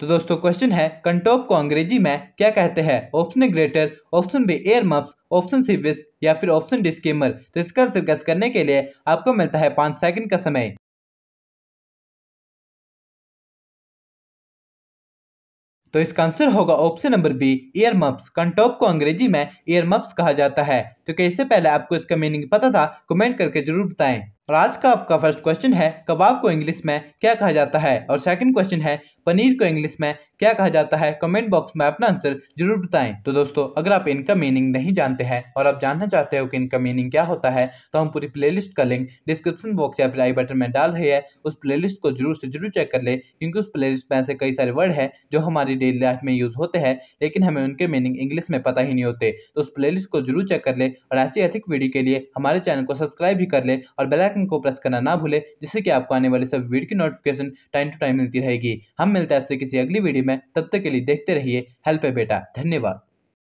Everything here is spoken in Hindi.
तो दोस्तों क्वेश्चन है कंटोप को अंग्रेज़ी में क्या कहते हैं? Option greater option B earmuffs option C विस या फिर ऑप्शन डी स्कीमर तो इसका आंसर करने के लिए आपको मिलता है पाँच सेकंड का समय। तो इसका आंसर होगा option number B earmuffs कंटोप को अंग्रेज़ी में ईयर मप्स कहा जाता है। तो क्या इससे पहले आपको इसका मीनिंग पता था कमेंट करके ज़रूर बताएँ। और आज का आपका फ़र्स्ट क्वेश्चन है, कबाब को इंग्लिश में क्या कहा जाता है? और सेकंड क्वेश्चन है, पनीर को इंग्लिश में क्या कहा जाता है? कमेंट बॉक्स में अपना आंसर ज़रूर बताएँ। तो दोस्तों, अगर आप इनका मीनिंग नहीं जानते हैं और आप जानना चाहते हो कि इनका मीनिंग क्या होता है तो हम पूरी प्लेलिस्ट का लिंक डिस्क्रिप्शन बॉक्स या फिर आई बटन में डाल रही है। उस प्लेलिस्ट को ज़रूर से ज़रूर चेक कर ले, क्योंकि उस प्लेलिस्ट में ऐसे कई सारे वर्ड है जो हमारी डेली लाइफ में यूज़ होते हैं, लेकिन हमें उनके मीनिंग इंग्लिश में पता ही नहीं होते। तो उस प्ले को ज़रूर चेक कर ले और ऐसी अधिक वीडियो के लिए हमारे चैनल को सब्सक्राइब भी कर ले और बेलाइकन को प्रेस करना ना भूले, जिससे कि आपको आने वाले सब वीडियो की नोटिफिकेशन टाइम टू टाइम मिलती रहेगी। हम मिलते हैं आपसे किसी अगली वीडियो में तब तक के लिए देखते रहिए हेल्प है बेटा। धन्यवाद।